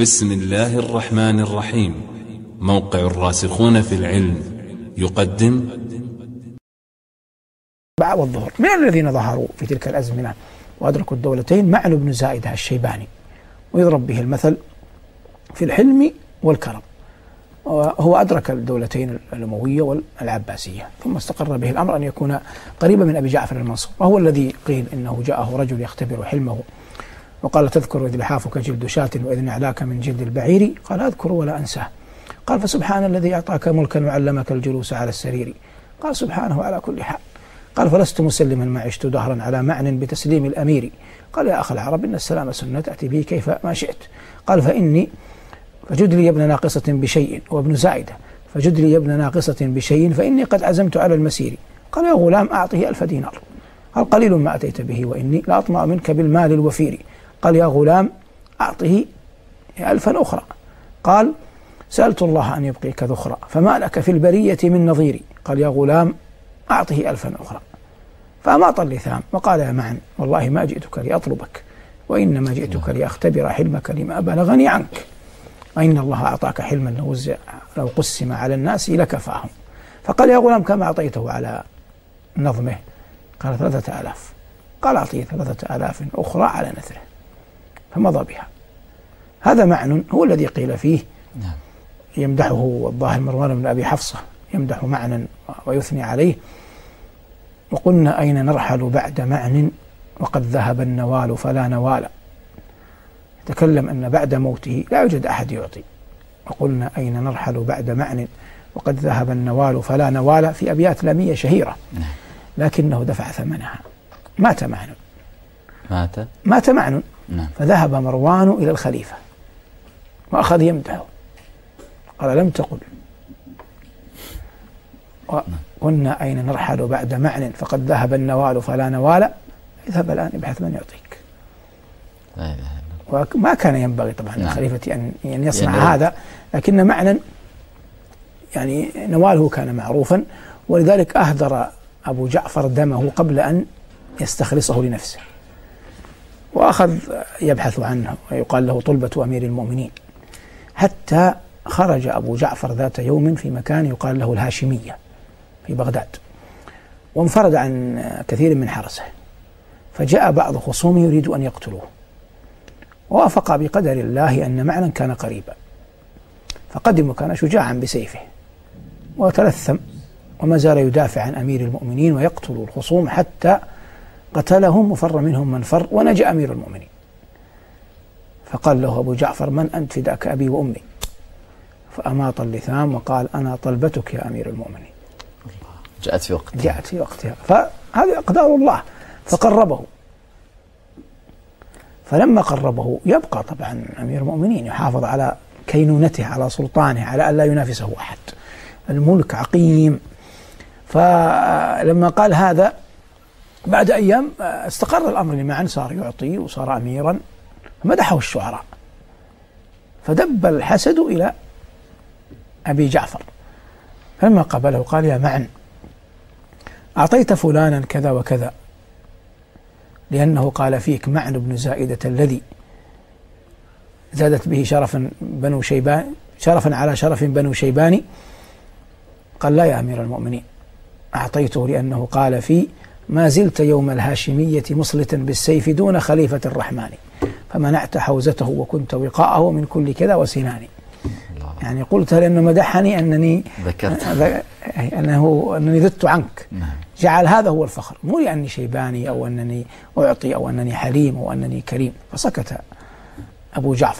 بسم الله الرحمن الرحيم. موقع الراسخون في العلم يقدم. بعد الظهر. من الذين ظهروا في تلك الأزمنة؟ وأدركوا الدولتين معن بن زائدة الشيباني ويضرب به المثل في الحلم والكرم. هو أدرك الدولتين الأموية والعباسية. ثم استقر به الأمر أن يكون قريبا من أبي جعفر المنصور. وهو الذي قيل إنه جاءه رجل يختبر حلمه وقال تذكر إذ لحافك جلد شاة وإذ نعلاك من جلد البعير. قال أذكر ولا أنساه. قال فسبحان الذي أعطاك ملكا وعلمك الجلوس على السرير. قال سبحانه على كل حال. قال فلست مسلما ما عشت دهرا على معنى بتسليم الأمير. قال يا أخ العرب إن السلام سنة تأتي به كيف ما شئت. قال فإني فجد لي ابن ناقصة بشيء وابن زائدة. فجد لي ابن ناقصة بشيء فإني قد عزمت على المسير. قال يا غلام أعطه ألف دينار. قال قليل ما أتيت به وإني لأطمع منك بالمال الوفير. قال يا غلام أعطه ألفا أخرى. قال سألت الله أن يبقيك ذخرا فما لك في البرية من نظيري قال يا غلام أعطه ألفا أخرى. فأماط اللثام وقال يا معن والله ما جئتك لأطلبك وإنما جئتك لأختبر حلمك لما بلغني عنك. وإن الله أعطاك حلما لو, لو قسم على الناس لكفاهم. فقال يا غلام كم أعطيته على نظمه؟ قال ثلاثة آلاف. قال أعطيه ثلاثة آلاف أخرى على نثره. فمضى بها. هذا معنى هو الذي قيل فيه. نعم. يمدحه الظاهر مروان بن أبي حفصة يمدح معنى ويثني عليه. وقلنا أين نرحل بعد معن وقد ذهب النوال فلا نوال. تكلم أن بعد موته لا يوجد أحد يعطي. وقلنا أين نرحل بعد معن وقد ذهب النوال فلا نوال في أبيات لامية شهيرة. نعم. لكنه دفع ثمنها. مات معن. مات. مات معن. نعم. فذهب مروان إلى الخليفة وأخذ يمدحه قال لم تقل. قلنا أين نرحل بعد معن؟ فقد ذهب النوال فلا نوال. اذهب الآن ابحث من يعطيك. وما كان ينبغي طبعا نعم. للخليفة أن أن يصنع يعني هذا لكن معنى يعني نواله كان معروفا. ولذلك أهدر أبو جعفر دمه قبل أن يستخلصه لنفسه. وأخذ يبحث عنه ويقال له طلبة أمير المؤمنين. حتى خرج أبو جعفر ذات يوم في مكان يقال له الهاشمية في بغداد. وانفرد عن كثير من حرسه فجاء بعض خصومه يريد أن يقتلوه. ووافق بقدر الله أن معنى كان قريبا. فقدم وكان شجاعا بسيفه. وتلثم وما زال يدافع عن أمير المؤمنين ويقتل الخصوم حتى قتلهم وفر منهم من فر ونجا أمير المؤمنين. فقال له أبو جعفر من أنت فداك أبي وأمي؟ فأماط اللثام وقال أنا طلبتك يا أمير المؤمنين. جاءت في وقتها. جاءت في وقتها. فهذه أقدار الله. فقربه. فلما قربه يبقى طبعا أمير المؤمنين يحافظ على كينونته على سلطانه على أن لا ينافسه أحد. الملك عقيم. فلما قال هذا بعد أيام استقر الأمر معا صار يعطي وصار أميرا فمدحه الشعراء. فدب الحسد إلى أبي جعفر. فلما قابله قال يا معن أعطيت فلانا كذا وكذا. لأنه قال فيك معن بن زائدة الذي زادت به شرفا بنو شيبان شرفا على شرف بنو شيباني قال لا يا أمير المؤمنين أعطيته لأنه قال في ما زلت يوم الهاشمية مصلتا بالسيف دون خليفة الرحمن فمنعت حوزته وكنت وقاءه من كل كذا وسنان يعني قلت لأنه مدحني أنني ذكرت. أنه أنني ذدت عنك. نعم. جعل هذا هو الفخر. مو لأني شيباني أو أنني أعطي أو أنني حليم أو أنني كريم. فسكت أبو جعفر.